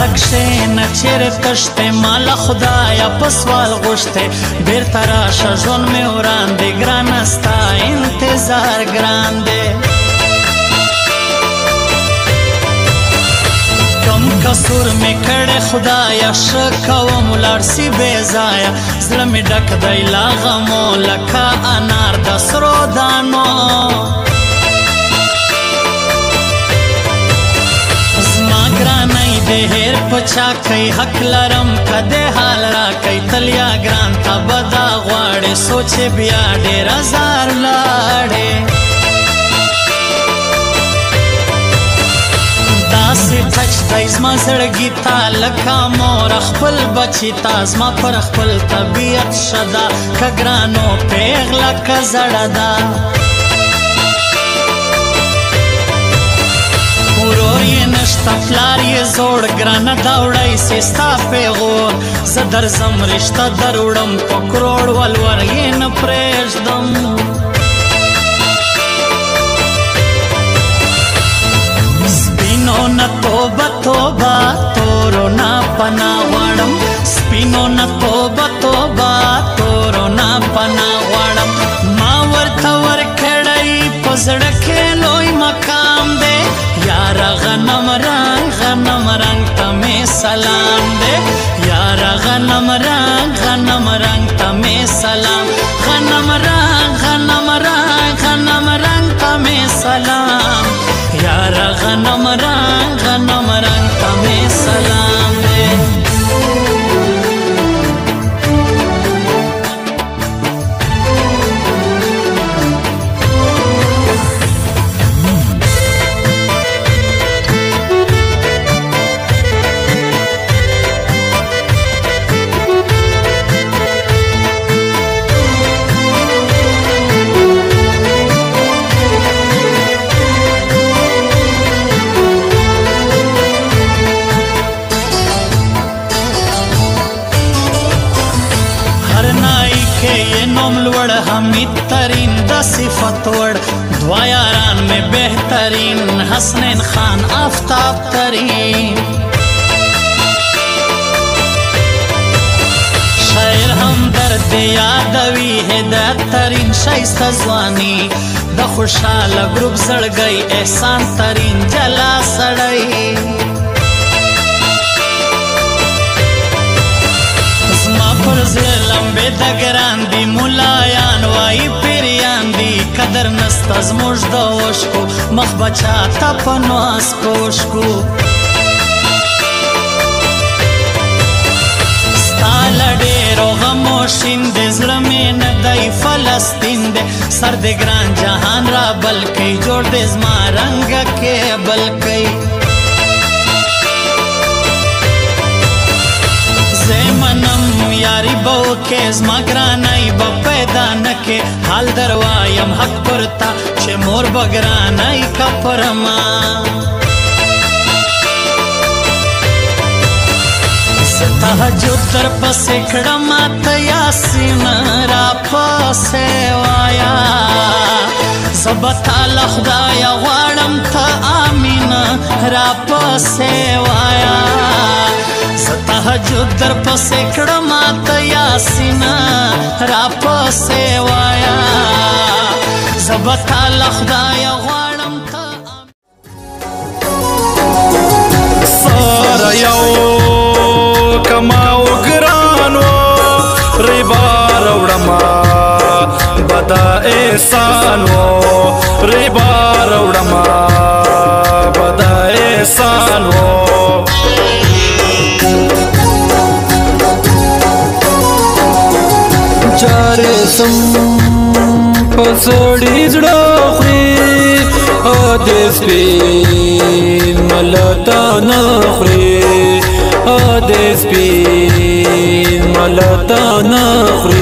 سکشه نه چیرې کشته مال خدایا پسوال غشته بیر تراشه ژوند مې وران دی ګرانه ستا انتظار ګران دی کم کسور می کړه خدایا شکاو مولار سی بے زایا زړه می ډک دی لا غمو لکه انار د سرو دانو بهر پچا کوي حق لرم کده حال را کوي تلیا ګران تا بدا غواړې سوچ بیا ډېر زار لاړې داسې پچ دای زما زړګي تا لکه مور خپل بچی تا زما پر خپل طبیعت شدا کګرانو پیغله کزړه ده ورور یې نشتا پلار یې زوړ ګران دا وړای سي ستا پیغور زه درځم رشتہ دروړم پکروړ ولور یې نه پرېږدم می سلام دې یار غنم رنگ غنم رنگ ته می سلام غنم رنگ غنم رنگ غنم رنگ ته می سلام یار غنم نوم لوړ حمید ترين د صفات وړ دوا یاران مې بهترین حسنین خان آفتاب ترين شاعر هم درد یادوي هدایت ترين شایسته ځواني د خوشاله ګروپ زړګي احسان ترين جلا سړی پر زړه لمبه د ګران خیر نست از موږ د وشکو مخ بچا تا پنواس پوشکو ستاله ډېرو غمو شین د زړه مې نه دی فلسطین دی سر د ګران جهان را بلکې جوړ د زما رنګ کې بلکې زمنم یاری بو کې زما ګران حال دروایم حق پرتا چې مور بګرانای کفرما تهجد تر پسې کړم ته یاسین را پسې وایا زبتا لخدای غواړم ته امین را پسې وایا تهجد در پسې کړم ته یاسینا را پسې وایا زبتا لخدای غواړم ته سره یو کما وګرانو ربا وړما بدا احسانو ربا وړما بدا احسانو سړی زړه خوري او د سپین ملتا نه خوري او د سپین ملتا نه خوري